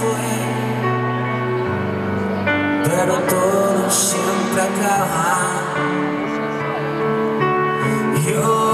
fue, pero todo siempre acaba. Yo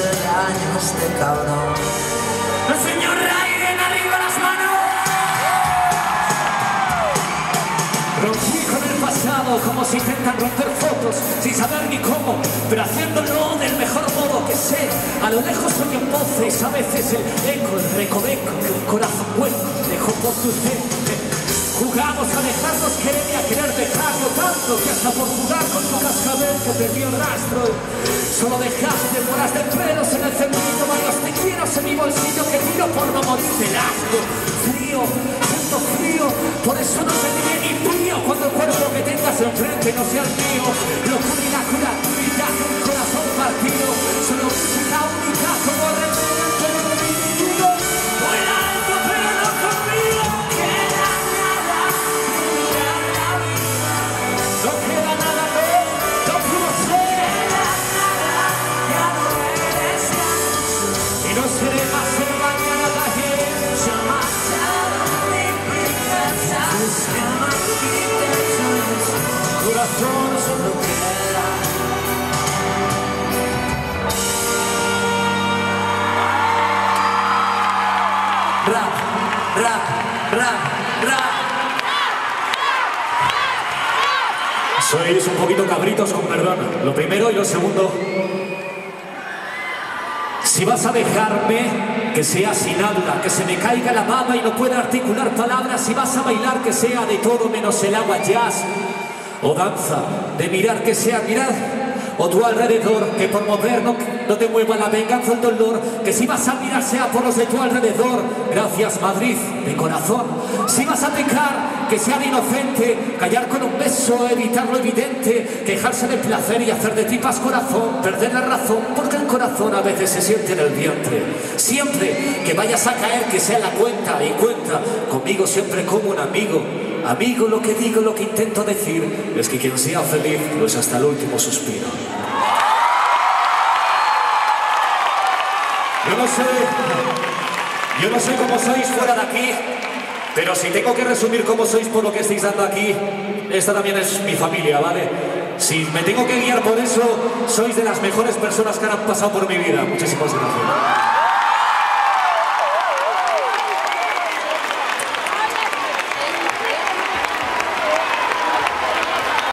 daño este cabrón. El señor Raiden, arriba las manos. Rompí con el pasado como si intentan romper fotos sin saber ni cómo, pero haciéndolo del mejor modo que sé. A lo lejos oyen voces, a veces el eco, el recoveco un corazón hueco dejó por tu frente. Jugamos a dejarnos querer y a querer dejarlo tanto que hasta por jugar con tu cascabel que perdió el rastro. Solo dejaste bolas de frenos en el cerrillo varios te quiero en mi bolsillo que tiro por no morir del asco frío, siento frío por eso no te diré ni frío cuando el cuerpo que tengas enfrente no sea el mío. Locura y la cura corazón. Sois un poquito cabritos con perdón. Lo primero y lo segundo. Si vas a dejarme, que sea sin habla, que se me caiga la baba y no pueda articular palabras. Si vas a bailar, que sea de todo menos el agua jazz o danza. De mirar, que sea mirar. O tu alrededor, que por mover no, te mueva la venganza o el dolor. Que si vas a mirar, sea por los de tu alrededor. Gracias, Madrid, de corazón. Si vas a pecar, que sea de inocente. Callar con un beso, evitar lo evidente. Quejarse del placer y hacer de tipas corazón. Perder la razón, porque el corazón a veces se siente en el vientre. Siempre que vayas a caer, que sea la cuenta y cuenta. Conmigo siempre como un amigo. Amigo, lo que digo, lo que intento decir es que quien sea feliz lo es hasta el último suspiro. No sé, yo no sé cómo sois fuera de aquí, pero si tengo que resumir cómo sois por lo que estáis dando aquí, esta también es mi familia, ¿vale? Si me tengo que guiar por eso, sois de las mejores personas que han pasado por mi vida. Muchísimas gracias.